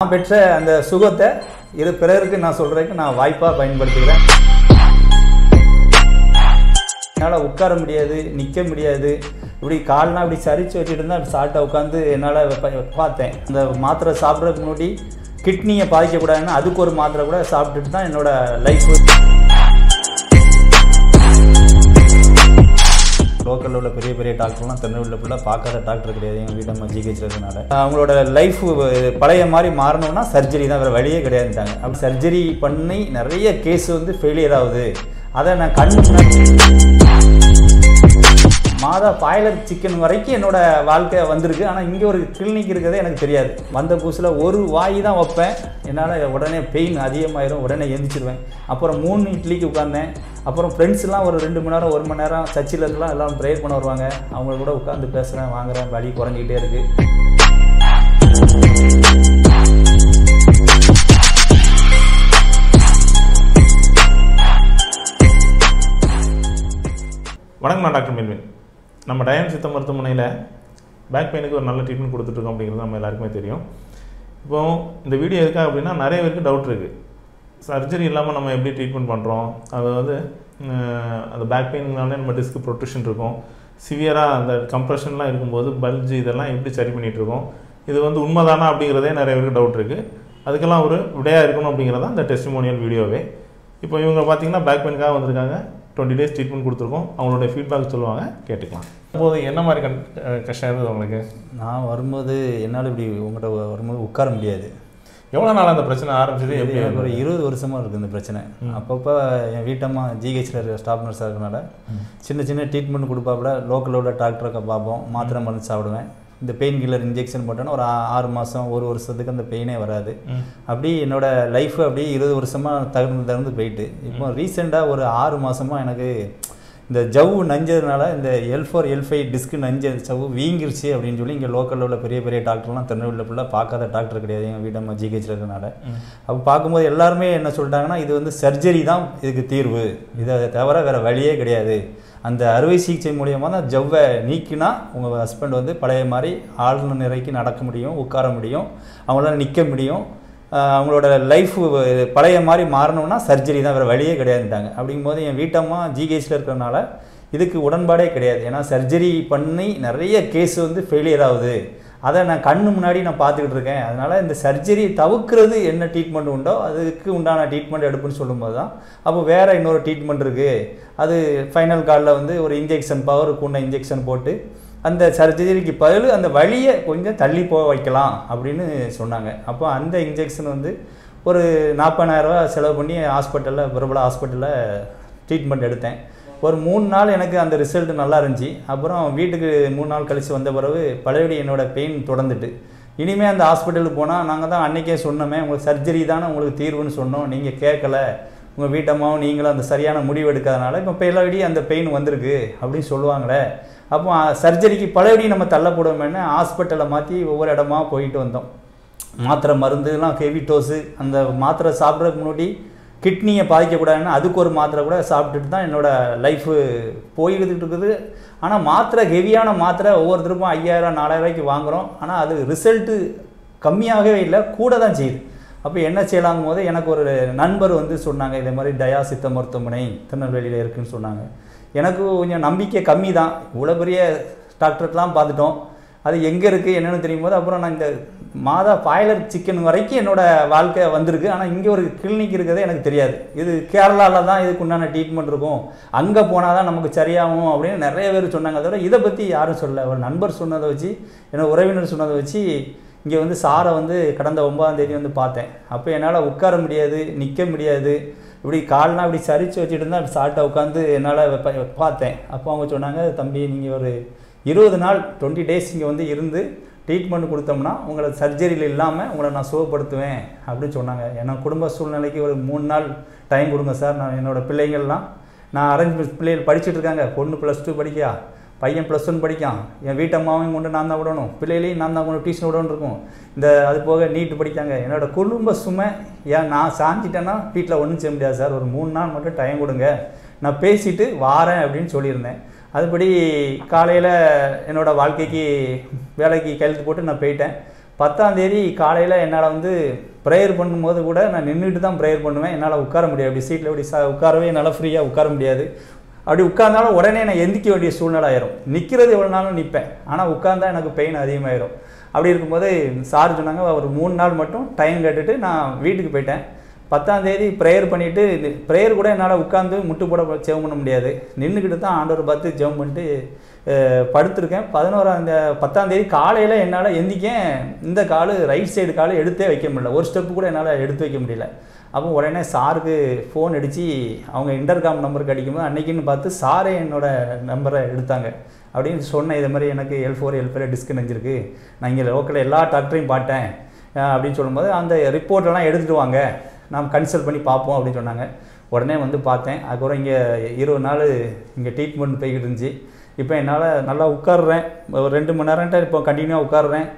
நான் பெற்ற அந்த சுகத்தை இது பிறருக்கு நான் சொல்றதுக்கு நான் வாய்ப்பாக பயன்படுத்துகிறேன் என்னால் உட்கார முடியாது நிற்க முடியாது. இப்படி கால்னா இப்படி சரிச்சு வச்சுட்டு இருந்தால் அப்படி சாட்டை உட்காந்து என்னால் பார்த்தேன். அந்த மாத்திரை சாப்பிட்றதுக்கு முன்னாடி கிட்னியை பாதிக்கக்கூடாதுன்னு அதுக்கு ஒரு மாத்திரை கூட சாப்பிட்டுட்டு தான் என்னோட லைஃப் லோக்கலில் உள்ள பெரிய பெரிய டாக்டர்லாம் திருநெல்வேலியில் ஃபுல்லாக பார்க்காத டாக்டர் கிடையாது. எங்கள் வீட்டம்மா ஜிஹெச் இருக்கிறதுனால அவங்களோட லைஃப் பழைய மாதிரி மாறணும்னா சர்ஜரி தான். வேறு வழியே கிடையாதுட்டாங்க அப்படி சர்ஜரி பண்ணி நிறைய கேஸ் வந்து ஃபெயிலியர் ஆகுது அதை நான் கண் மாதா பாய்லர் சிக்கன் வரைக்கும் என்னோட வாழ்க்கை வந்திருக்கு. ஆனால் இங்கே ஒரு கிளினிக் இருக்கிறதே எனக்கு தெரியாது. வந்த புதுசில் ஒரு வாய் தான் வைப்பேன். என்னால் உடனே பெயின் அதிகமாயிரும். உடனே எந்திரிச்சிருவேன். அப்புறம் மூணு இட்லிக்கு உட்காந்தேன் அப்புறம் ஃப்ரெண்ட்ஸ்லாம் ஒரு ரெண்டு மணி நேரம் ஒரு மணி நேரம் சர்ச்சில் இருக்கலாம் எல்லாம் ப்ரேயர் பண்ண வருவாங்க. அவங்க கூட உட்காந்து பேசுகிறேன் வாங்குறேன் வலி குறைஞ்சிக்கிட்டே இருக்குது வணக்கம் நான் டாக்டர் மெல்வின் நம்ம டயன் சித்த மருத்துவமனையில் பேக் பெயினுக்கு ஒரு நல்ல ட்ரீட்மெண்ட் கொடுத்துட்ருக்கோம் அப்படிங்கிறது நம்ம எல்லாருக்குமே தெரியும். இப்போது இந்த வீடியோ இருக்கா அப்படின்னா நிறைய பேருக்கு டவுட் இருக்குது சர்ஜரி இல்லாமல் நம்ம எப்படி ட்ரீட்மெண்ட் பண்ணுறோம் அதாவது அந்த பேக் பெயின்னாலே நம்ம டிஸ்க் ப்ரொட்டக்ஷன் இருக்கும். சிவியராக அந்த கம்ப்ரெஷன்லாம் இருக்கும்போது பல்ஜ் இதெல்லாம் எப்படி சரி பண்ணிகிட்டு இருக்கோம் இது வந்து உண்மைதானா அப்படிங்கிறதே நிறைய பேருக்கு டவுட் இருக்குது அதுக்கெல்லாம் ஒரு விடையாக இருக்கணும் அப்படிங்கிறதான் இந்த டெஸ்டிமோனியல் வீடியோவே இப்போ இவங்க பார்த்தீங்கன்னா பேக் பெயினுக்காக வந்திருக்காங்க. டுவெண்ட்டி டேஸ் ட்ரீட்மெண்ட் கொடுத்துருக்கோம். அவங்களுடைய ஃபீட்பேக் சொல்லுவாங்க கேட்டுக்கலாம். போது என்ன மாதிரி கண் கஷ்டம் இருந்தது உங்களுக்கு? நான் வரும்போது என்னால் இப்படி உங்கள்கிட்ட வரும்போது உட்கார முடியாது. எவ்வளோ நாள் அந்த பிரச்சனை ஆரம்பிச்சது? எப்படி ஒரு இருபது வருஷமாக இருக்குது இந்த பிரச்சனை. அப்பப்போ என் வீட்டம்மா ஜிஹெச்சில் இருக்கிற ஸ்டாஃப் நர்ஸாக இருக்கனால சின்ன சின்ன ட்ரீட்மெண்ட் கொடுப்பாப்புல லோக்கலில் உள்ள டாக்டரை பார்ப்போம் மாத்திரை மருந்து சாப்பிடுவேன். இந்த பெயின் கில்லர் இன்ஜெக்ஷன் போட்டோன்னா ஒரு ஆறு மாதம் ஒரு வருஷத்துக்கு அந்த பெயினே வராது. அப்படி என்னோட லைஃப் அப்படியே இருபது வருஷமாக தகுந்து தகுந்து போயிட்டு. இப்போ ரீசெண்டாக ஒரு ஆறு மாதமாக எனக்கு இந்த ஜவ்வு நஞ்சதுனால இந்த L four L five disc நஞ்ச ஜவ்வு வீங்கிருச்சு அப்படின்னு சொல்லி இங்கே லோக்கலில் உள்ள பெரிய பெரிய டாக்டர்லாம் திருநெல்வேலியில் ஃபுல்லாக பார்க்காத டாக்டர் கிடையாது. எங்கள் வீட்டம்மா ஜிஹெச்சில் இருக்கிறனால அப்போ பார்க்கும்போது எல்லாருமே என்ன சொல்லிட்டாங்கன்னா இது வந்து சர்ஜரி தான் இதுக்கு தீர்வு. இதை தவிர வேறு வழியே கிடையாது. அந்த அறுவை சிகிச்சை மூலியமாக தான் ஜவ்வை நீக்கினா உங்கள் ஹஸ்பண்ட் வந்து பழைய மாதிரி ஆழ்ந்த நிறைக்கு நடக்க முடியும் உட்கார முடியும் அவங்களால நிற்க முடியும். அவங்களோட லைஃப் பழைய மாதிரி மாறணும்னா சர்ஜரி தான் வேறு வழியே கிடையாதுட்டாங்க அப்படிங்கும்போது என் வீட்டம்மா ஜிஹெச்சில் இருக்கிறனால இதுக்கு உடன்பாடே கிடையாது. ஏன்னா சர்ஜரி பண்ணி நிறைய கேஸ் வந்து ஃபெயிலியர் ஆகுது. அதை நான் கண்ணு முன்னாடி நான் பார்த்துக்கிட்டு இருக்கேன். அதனால் இந்த சர்ஜரி தவிர்க்கிறது என்ன ட்ரீட்மெண்ட் உண்டோ அதுக்கு உண்டான ட்ரீட்மெண்ட் எடுப்புன்னு சொல்லும்போது தான். அப்போ வேறு இன்னொரு ட்ரீட்மெண்ட் இருக்குது அது ஃபைனல் காலில் வந்து ஒரு இன்ஜெக்ஷன் பவர் கூண்ட இன்ஜெக்ஷன் போட்டு அந்த சர்ஜரிக்கு பதில் அந்த வழியை கொஞ்சம் தள்ளி போக வைக்கலாம் அப்படின்னு சொன்னாங்க. அப்போ அந்த இன்ஜெக்ஷன் வந்து ஒரு நாற்பதாயிரரூவா செலவு பண்ணி ஹாஸ்பிட்டலில் பிரபல ஹாஸ்பிட்டலில் ட்ரீட்மெண்ட் எடுத்தேன். ஒரு மூணு நாள் எனக்கு அந்த ரிசல்ட் நல்லா இருந்துச்சு. அப்புறம் வீட்டுக்கு மூணு நாள் கழித்து வந்த பிறகு பழையபடி என்னோடய பெயின் தொடர்ந்துட்டு. இனிமேல் அந்த ஹாஸ்பிட்டலுக்கு போனால் நாங்கள் தான் அன்றைக்கே சொன்னோமே உங்களுக்கு சர்ஜரி தானே உங்களுக்கு தீர்வுன்னு சொன்னோம். நீங்கள் கேட்கல. உங்கள் வீட்டம்மாவும் நீங்களும் அந்த சரியான முடிவு எடுக்காதனால இப்போ பழையபடி அந்த பெயின் வந்திருக்கு அப்படின்னு சொல்லுவாங்களே. அப்போ சர்ஜரிக்கு பழையபடி நம்ம தள்ளப்படுவோம்னு ஹாஸ்பிட்டலை மாற்றி ஒவ்வொரு இடமா போயிட்டு வந்தோம். மாத்திரை மருந்துலாம் ஹெவி டோஸு அந்த மாத்திரை சாப்பிட்றதுக்கு முன்னாடி கிட்னியை பாதிக்கக்கூடாதுன்னு அதுக்கு ஒரு மாத்திரை கூட சாப்பிட்டுட்டு தான் என்னோட லைஃபு போய்கிட்டு இருக்குது. ஆனால் மாத்திரை ஹெவியான மாத்திரை ஒவ்வொருத்தருக்கும் ஐயாயிரம் நாலாயிரம் ரூபாய்க்கு வாங்குகிறோம் ஆனால் அது ரிசல்ட்டு கம்மியாகவே இல்லை கூட தான் செய்யுது. அப்போ என்ன செய்யலாங்கும் போது எனக்கு ஒரு நண்பர் வந்து சொன்னாங்க இதே மாதிரி டயா சித்த மருத்துவமனை திருநெல்வேலியில் இருக்குன்னு சொன்னாங்க. எனக்கு கொஞ்சம் நம்பிக்கை கம்மி தான் இவ்வளோ பெரிய டாக்டர்க்கெலாம் பார்த்துட்டோம். அது எங்கே இருக்குது என்னென்னு தெரியும் போது அப்புறம் நான் இந்த மாதா பாய்லர் சிக்கன் வரைக்கும் என்னோடய வாழ்க்கை வந்திருக்கு. ஆனால் இங்கே ஒரு கிளினிக் இருக்கிறதே எனக்கு தெரியாது. இது கேரளாவில் தான் இதுக்கு உண்டான ட்ரீட்மெண்ட் இருக்கும். அங்கே போனால் தான் நமக்கு சரியாகும் அப்படின்னு நிறைய பேர் சொன்னாங்க. அதோட இதை பற்றி யாரும் சொல்லலை. ஒரு நண்பர் சொன்னதை வச்சு என்னோட உறவினர் சொன்னதை வச்சு இங்கே வந்து சாரை வந்து கடந்த ஒன்பதாம் தேதி வந்து பார்த்தேன். அப்போ என்னால் உட்கார முடியாது நிற்க முடியாது. இப்படி கால்னால் இப்படி சரிச்சு வச்சுட்டு இருந்தால் அப்படி சாட்டை உட்காந்து என்னால் பார்த்தேன். அப்போ அவங்க சொன்னாங்க தம்பி நீங்கள் ஒரு இருபது நாள் டுவெண்ட்டி டேஸ் இங்கே வந்து இருந்து ட்ரீட்மெண்ட் கொடுத்தோம்னா உங்களை சர்ஜரியில் இல்லாமல் உங்களை நான் சுகப்படுத்துவேன் அப்படின்னு சொன்னாங்க. ஏன்னா குடும்ப சூழ்நிலைக்கு ஒரு மூணு நாள் டைம் கொடுங்க சார் நான் என்னோட பிள்ளைங்கள்லாம் நான் அரேஞ்ச் பிள்ளைகள் படிச்சுட்டு இருக்காங்க. பொண்ணு ப்ளஸ் டூ படிக்கா பையன் ப்ளஸ் ஒன் படிக்கான். என் வீட்டம்மாவையும் கொண்டு நான் தான் விடணும். பிள்ளைகளையும் நான் தான் கொண்டு டியூஷன் விடணும் இருக்கும். இந்த அது போக நீட்டு படிக்காங்க. என்னோடய குடும்ப சுமை ஏன் நான் சாஞ்சிட்டேன்னா வீட்டில் ஒன்றும் செய்ய முடியாது சார் ஒரு மூணு நாள் மட்டும் டைம் கொடுங்க. நான் பேசிவிட்டு வாரேன் அப்படின்னு சொல்லியிருந்தேன். அதுபடி காலையில் என்னோட வாழ்க்கைக்கு வேலைக்கு கையெழுத்து போட்டு நான் போயிட்டேன். பத்தாந்தேதி காலையில் என்னால் வந்து ப்ரேயர் பண்ணும்போது கூட நான் நின்றுட்டு தான் ப்ரேயர் பண்ணுவேன். என்னால் உட்கார முடியாது. அப்படி சீட்டில் அப்படி சா உட்காரவே என்னால் ஃப்ரீயாக உட்கார முடியாது. அப்படி உட்கார்ந்தாலும் உடனே நான் எந்திக்க வேண்டிய சூழ்நிலை ஆயிரும். நிற்கிறது எவ்வளோ நாளும் நிற்பேன் ஆனால் உட்கார்ந்தா எனக்கு பெயின் அதிகமாயிரும். அப்படி இருக்கும்போது சார் சொன்னாங்க ஒரு மூணு நாள் மட்டும் டைம் கேட்டுட்டு நான் வீட்டுக்கு போயிட்டேன். பத்தாம் தேதி ப்ரேயர் பண்ணிவிட்டு ப்ரேயர் கூட என்னால் உட்காந்து முட்டு போட ஜெபம் பண்ண முடியாது. நின்றுக்கிட்டு தான் ஆண்டவர் பார்த்து ஜெபம் பண்ணிட்டு படுத்திருக்கேன். பதினோராம் பத்தாம் தேதி காலையில் என்னால் எந்திக்க இந்த கால் ரைட் சைடு காலு எடுத்தே வைக்க முடியல. ஒரு ஸ்டெப்பு கூட என்னால் எடுத்து வைக்க முடியல. அப்போ உடனே சாருக்கு ஃபோன் அடித்து அவங்க இன்டர்காம் நம்பருக்கு அடிக்கும்போது அன்னைக்குன்னு பார்த்து சாரே என்னோட நம்பரை எடுத்தாங்க. அப்படின்னு சொன்னேன் இதை மாதிரி எனக்கு L four L five disc நினைஞ்சிருக்கு நான் இங்கே லோக்கலில் எல்லா டாக்டரையும் பார்த்தேன். அப்படின்னு சொல்லும்போது அந்த ரிப்போர்ட்டெல்லாம் எடுத்துகிட்டு வாங்க. நாம் கன்சல்ட் பண்ணி பார்ப்போம் அப்படின்னு சொன்னாங்க. உடனே வந்து பார்த்தேன். அதுக்கப்புறம் இங்கே இருபது நாள் இங்கே ட்ரீட்மெண்ட் போய்கிட்டு இருந்துச்சு. இப்போ என்னால் நல்லா உட்காடுறேன் ஒரு ரெண்டு மணி நேரம்ட்ட இப்போ கண்டினியூவாக உட்காடுறேன்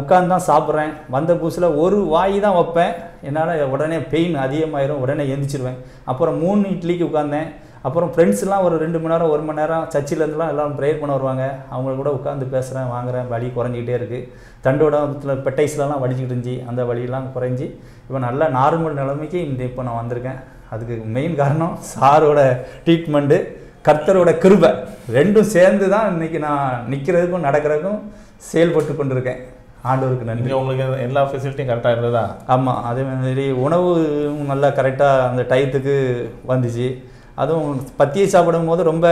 உட்காந்து தான் சாப்பிட்றேன். வந்த புதுசில் ஒரு வாய் தான் வைப்பேன். என்னால் உடனே பெயின் அதிகமாயிரும். உடனே எந்திரிச்சிருவேன். அப்புறம் மூணு இட்லிக்கு உட்காந்தேன் அப்புறம் ஃப்ரெண்ட்ஸ்லாம் ஒரு ரெண்டு மணி நேரம் ஒரு மணி நேரம் சர்ச்சிலேருந்துலாம் எல்லாம் ப்ரேயர் பண்ண வருவாங்க. அவங்க கூட உட்காந்து பேசுகிறேன் வாங்குறேன் வலி குறைஞ்சிக்கிட்டே இருக்குது தண்டோட பெட்டைஸ்லலாம் வலிச்சிக்கிட்டு இருந்துச்சு. அந்த வலியெல்லாம் குறைஞ்சி இப்போ நல்ல நார்மல் நிலைமைக்கு இந்த இப்போ நான் வந்திருக்கேன். அதுக்கு மெயின் காரணம் சாரோட ட்ரீட்மெண்ட்டு கர்த்தரோட கிருபை. ரெண்டும் சேர்ந்து தான் இன்னைக்கு நான் நிற்கிறதுக்கும் நடக்கிறதுக்கும் செயல்பட்டு கொண்டிருக்கேன். ஆண்டவருக்கு நன்றி. உங்களுக்கு எல்லா ஃபெசிலிட்டியும் கரெக்டாக இருந்ததா? ஆமாம் அதே மாதிரி உணவு நல்லா கரெக்டாக அந்த டயத்துக்கு வந்துச்சு. அதுவும் பத்தியை சாப்பிடும் போது ரொம்ப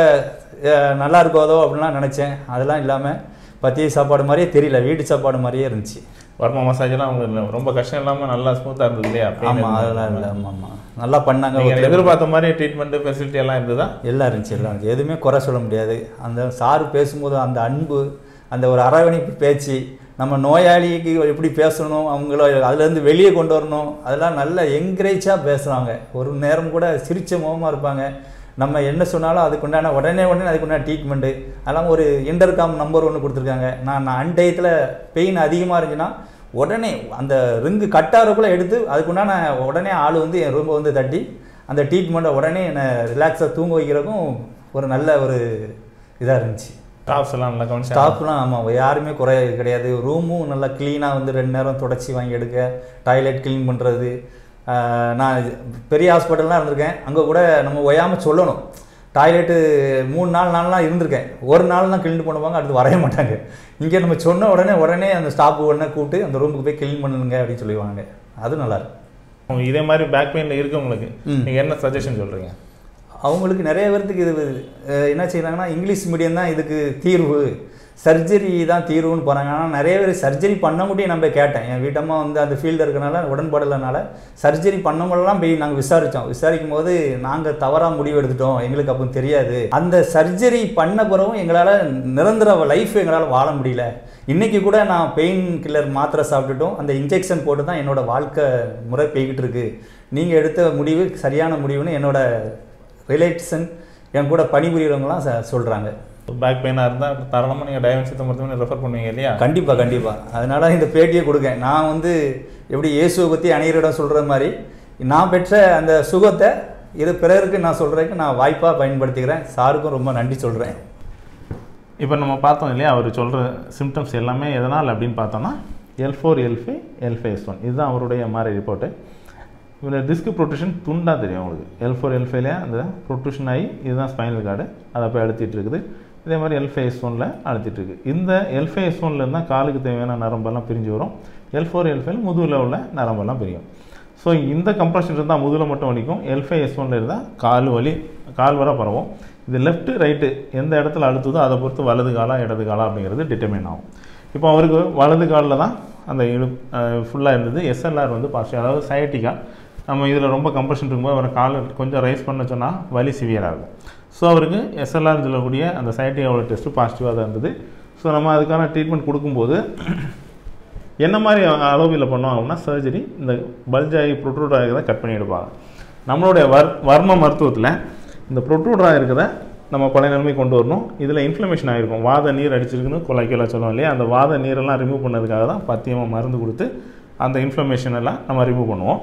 நல்லா இருக்காதோ அப்படின்லாம் நினச்சேன். அதெல்லாம் இல்லாமல் பத்தியை சாப்பாடு மாதிரியே தெரியல. வீட்டு சாப்பாடு மாதிரியே இருந்துச்சு. வர்மா மசாஜ்லாம் உங்களுக்கு ரொம்ப கஷ்டம் இல்லாமல் நல்லா ஸ்மூத்தாக இருந்தது இல்லையா? ஆமாம் அதெல்லாம் இல்லை. ஆமாம் ஆமாம் நல்லா பண்ணாங்க எதிர்பார்த்த மாதிரி ட்ரீட்மெண்ட்டு ஃபெசிலிட்டி எல்லாம் இருந்ததா? எல்லாம் இருந்துச்சு எல்லாம் இருந்துச்சு. எதுவுமே குறை சொல்ல முடியாது. அந்த சார் பேசும்போது அந்த அன்பு அந்த ஒரு அரவணைப்பு பேச்சு நம்ம நோயாளிக்கு எப்படி பேசணும் அவங்கள அதுலேருந்து வெளியே கொண்டு வரணும் அதெல்லாம் நல்ல என்கரேஜாக பேசுகிறாங்க ஒரு நேரம் கூட சிரிச்ச முகமாக இருப்பாங்க. நம்ம என்ன சொன்னாலும் அதுக்குண்டான உடனே உடனே அதுக்குண்டான ட்ரீட்மெண்ட்டு அதெல்லாம் ஒரு இன்டர்காம் நம்பர் ஒன்று கொடுத்துருக்காங்க. நான் நான் அன்டயத்தில் பெயின் அதிகமாக இருந்துச்சுன்னா உடனே அந்த ரிங்கு கட்டாரக்குள்ளே எடுத்து அதுக்குண்டான உடனே ஆள் வந்து என் ரூமை வந்து தட்டி அந்த ட்ரீட்மெண்ட்டை உடனே என்னை ரிலாக்ஸாக தூங்க வைக்கிறதுக்கும் ஒரு நல்ல ஒரு இதாக இருந்துச்சு. ஸ்டாஃப்ஸ் எல்லாம் நல்லா கவனிச்சு ஸ்டாஃப்லாம் ஆமாம் யாருமே குறை கிடையாது. ரூமும் நல்லா க்ளீனாக வந்து ரெண்டு நேரம் தொடச்சி வாங்கி எடுக்க டாய்லெட் க்ளீன் பண்ணுறது நான் பெரிய ஹாஸ்பிட்டல்லாம் இருந்திருக்கேன். அங்கே கூட நம்ம ஒயாமல் சொல்லணும். டாய்லெட்டு மூணு நாலு நாள்லாம் இருந்திருக்கேன். ஒரு நாள் தான் க்ளீன் பண்ணுவாங்க அடுத்து வரைய மாட்டாங்க. இங்கே நம்ம சொன்ன உடனே உடனே அந்த ஸ்டாஃப் உடனே கூப்பிட்டு அந்த ரூமுக்கு போய் க்ளீன் பண்ணுங்க அப்படின்னு சொல்லுவாங்க அது நல்லா இருக்கும். இதே மாதிரி பேக் பெயினில் இருக்கவங்களுக்கு. நீங்கள் என்ன சஜஷன் சொல்கிறீங்க அவங்களுக்கு நிறைய பேர்த்துக்கு இது என்ன செய்கிறாங்கன்னா இங்கிலீஷ் மீடியம் தான் இதுக்கு தீர்வு. சர்ஜரி தான் தீர்வுன்னு போகிறாங்க ஆனால் நிறைய பேர் சர்ஜரி பண்ண முடியும் நம்ம கேட்டேன். என் வீட்டம்மா வந்து அந்த ஃபீல்டு இருக்கிறனால உடன்படலைனால சர்ஜரி பண்ணவங்களெல்லாம் போய் நாங்கள் விசாரித்தோம் விசாரிக்கும் போது நாங்கள் தவறாக முடிவு எடுத்துட்டோம். எங்களுக்கு அப்போ தெரியாது. அந்த சர்ஜரி பண்ண பிறகும் எங்களால் நிரந்தர லைஃப் எங்களால் வாழ முடியல. இன்றைக்கி கூட நான் பெயின் கில்லர் மாத்திரை சாப்பிட்டுட்டும் அந்த இன்ஜெக்ஷன் போட்டு தான் என்னோடய வாழ்க்கை முறை போய்கிட்டு இருக்கு. நீங்கள் எடுத்த முடிவு சரியான முடிவுன்னு என்னோடய ரிலேஷன் என் கூட பணிபுரியறவங்களாம் ச சொல்கிறாங்க பேக் பெயினாக இருந்தால் தாராளமாக நீங்கள் டயவன் சித்த மருத்துவமனை ரெஃபர் பண்ணுவீங்க இல்லையா? கண்டிப்பாக கண்டிப்பாக அதனால இந்த பேட்டியை கொடுக்கேன் நான் வந்து எப்படி இயேசுவை பற்றி அநேகரிடம் சொல்கிற மாதிரி நான் பெற்ற அந்த சுகத்தை இது பிறருக்கு நான் சொல்கிறதுக்கு நான் வாய்ப்பாக பயன்படுத்திக்கிறேன். சாருக்கும் ரொம்ப நன்றி சொல்கிறேன் இப்போ நம்ம பார்த்தோம் இல்லையா? அவர் சொல்கிற சிம்டம்ஸ் எல்லாமே எதனால் அப்படின்னு பார்த்தோம்னா L four L five L five S one இதுதான் அவருடைய மாதிரி ரிப்போர்ட்டு இதில் டிஸ்க் ப்ரொட்ரூஷன் துண்டாக தெரியும் உங்களுக்கு எல் ஃபோர் எல் ஃபைவ்ல அந்த ப்ரொட்ரூஷன் ஆகி இதுதான் ஸ்பைனல் கார்டு அதை போய் அழுத்திட்டு இருக்குது. இதே மாதிரி எல்ஃபைஎஸ் ஒன்ல எஸ் ஒனில் அழுத்திட்டு இருக்கு. இந்த எல் எஸ் ஒன்ல இருந்தால் காலுக்கு தேவையான நரம்பெல்லாம் பிரிஞ்சு வரும். எல் ஃபோர் எல் ஃபைவ் முதுகில் உள்ள நரம்பெல்லாம் பிரியும். ஸோ இந்த கம்ப்ரஷன் இருந்தால் முதுகில் மட்டும் வலிக்கும். எல்ஃபைஎஸ் எஸ் ஒன்ல இருந்தால் கால் வலி கால் வர பரவும். இது லெஃப்ட் ரைட்டு எந்த இடத்துல அழுத்துதோ அதை பொறுத்து வலது காலா இடது காலா அப்படிங்கிறது டிட்டர்மைன் ஆகும். இப்போ அவருக்கு வலது காலில் தான் அந்த இழு ஃபுல்லாக இருந்தது. எஸ்எல்ஆர் வந்து பாசிட்டிவ் அதாவது சயட்டிக்கா நம்ம இதில் ரொம்ப கம்ப்ரெஷன் இருக்கும்போது அவரை காலை கொஞ்சம் ரைஸ் பண்ண சொன்னால் வலி சிவியராக இருக்கும் ஸோ அவருக்கு எஸ்எல்ஆர் சொல்லக்கூடிய அந்த சயட்டிக்காவோட டெஸ்ட்டு பாசிட்டிவாக தான் இருந்தது. ஸோ நம்ம அதுக்கான ட்ரீட்மெண்ட் கொடுக்கும்போது என்ன மாதிரி அளவில் பண்ணுவாங்கன்னா அப்படின்னா சர்ஜரி இந்த பல்ஜாகி ப்ரொட்ரூட் ஆகிறத கட் பண்ணி எடுப்பாங்க. நம்மளுடைய வர் வர்ம மருத்துவத்தில் இந்த ப்ரொட்ரூடாக இருக்கிறத நம்ம பழைய நிலைமை கொண்டு வரணும். இதில் இன்ஃப்ளமேஷன் ஆகிருக்கும். வாத நீர் அடிச்சிருக்குன்னு கொலைக்கெல்லாம் சொல்லுவோம் இல்லையா? அந்த வாத நீரெல்லாம் ரிமூவ் பண்ணதுக்காக தான் பத்தியமாக மருந்து கொடுத்து அந்த இன்ஃப்ளமேஷன் எல்லாம் நம்ம ரிமூவ் பண்ணுவோம்.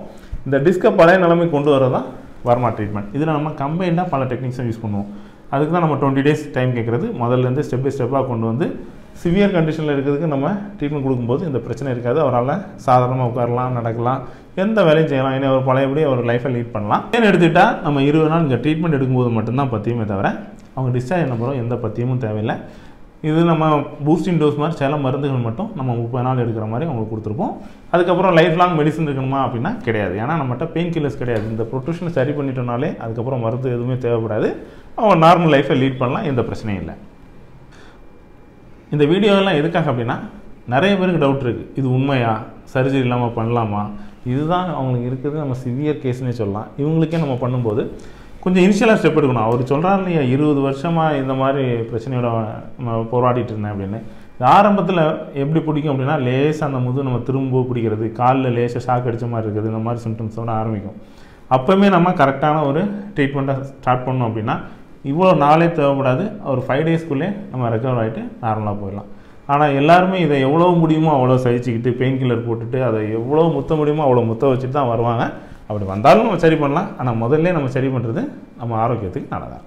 இந்த டிஸ்கை பழைய நிலைமை கொண்டு வரதான் வர்மா ட்ரீட்மெண்ட் இதில் நம்ம கம்பைண்டாக பல டெக்னிக்ஸை யூஸ் பண்ணுவோம். அதுக்கு தான் நம்ம டுவெண்ட்டி டேஸ் டைம் கேட்குறது முதல்லேருந்து ஸ்டெப் பை ஸ்டெப்பாக கொண்டு வந்து சிவியர் கண்டிஷனில் இருக்கிறதுக்கு நம்ம ட்ரீட்மெண்ட் கொடுக்கும்போது இந்த பிரச்சனை இருக்காது. அவரால் சாதாரணமாக உட்காரலாம் நடக்கலாம் எந்த வேலையும் செய்யலாம். ஏன்னா அவர் பழையபடி அவர் லைஃப்பை லீட் பண்ணலாம். ஏன்னு எடுத்துக்கிட்டால் நம்ம இருபது நாள் இங்கே ட்ரீட்மெண்ட் எடுக்கும்போது மட்டும்தான் பத்தியமே தவிர அவங்க டிஸ்சார்ஜ் என்ன பண்ணுறோம் எந்த பற்றியமும் தேவையில்லை. இது நம்ம பூஸ்டிங் டோஸ் மாதிரி சில மருந்துகள் மட்டும் நம்ம முப்பது நாள் எடுக்கிற மாதிரி அவங்களுக்கு கொடுத்துருப்போம். அதுக்கப்புறம் லைஃப் லாங் மெடிசன் இருக்கணுமா அப்படின்னா கிடையாது. ஏன்னா நம்மகிட்ட பெயின் கில்லர்ஸ் கிடையாது. இந்த ப்ரொட்ரூஷனை சரி பண்ணிட்டோம்னாலே அதுக்கப்புறம் மருந்து எதுவுமே தேவைப்படாது. அவங்க நார்மல் லைஃப்பை லீட் பண்ணலாம். எந்த பிரச்சனையும் இல்லை. இந்த வீடியோலாம் எதுக்காக அப்படின்னா நிறைய பேருக்கு டவுட் இருக்குது இது உண்மையா? சர்ஜரி இல்லாமல் பண்ணலாமா? இதுதான் அவங்களுக்கு இருக்குது. நம்ம சிவியர் கேஸ்னே சொல்லலாம். இவங்களுக்கே நம்ம பண்ணும்போது கொஞ்சம் இனிஷியலாக ஸ்டெப் எடுக்கணும். அவர் சொல்கிறார் இல்லையா இருபது வருஷமாக இந்த மாதிரி பிரச்சனையோட போராடிட்டு இருந்தேன் அப்படின்னு. ஆரம்பத்தில் எப்படி பிடிக்கும் அப்படின்னா லேசாக அந்த முது நம்ம திரும்ப பிடிக்கிறது காலில் லேசாக ஷாக் அடிச்ச மாதிரி இருக்குது இந்த மாதிரி சிம்டம்ஸோட ஆரம்பிக்கும். அப்போவுமே நம்ம கரெக்டான ஒரு ட்ரீட்மெண்ட்டை ஸ்டார்ட் பண்ணோம் அப்படின்னா இவ்வளோ நாளே தேவைப்படாது. ஒரு ஃபைவ் டேஸ்க்குள்ளே நம்ம ரெக்கவர் ஆகிட்டு நார்மலாக போயிடலாம். ஆனால் எல்லாருமே இதை எவ்வளோ முடியுமோ அவ்வளோ சகிச்சுக்கிட்டு பெயின் கில்லர் போட்டுட்டு அதை எவ்வளோ முத்த முடியுமோ அவ்வளோ முத்த வச்சுட்டு தான் வருவாங்க. அப்படி வந்தாலும் நம்ம சரி பண்ணலாம். ஆனால் முதல்ல நம்ம சரி பண்ணுறது நம்ம ஆரோக்கியத்துக்கு நல்லதாக